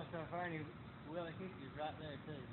want to start finding Willie Hickey's right there too.